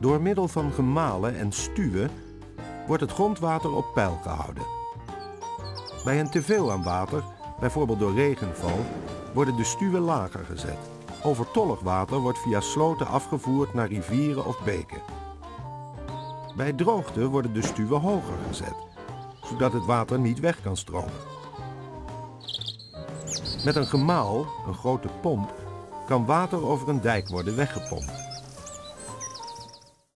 Door middel van gemalen en stuwen wordt het grondwater op peil gehouden. Bij een teveel aan water, bijvoorbeeld door regenval, worden de stuwen lager gezet. Overtollig water wordt via sloten afgevoerd naar rivieren of beken. Bij droogte worden de stuwen hoger gezet, zodat het water niet weg kan stromen. Met een gemaal, een grote pomp, kan water over een dijk worden weggepompt.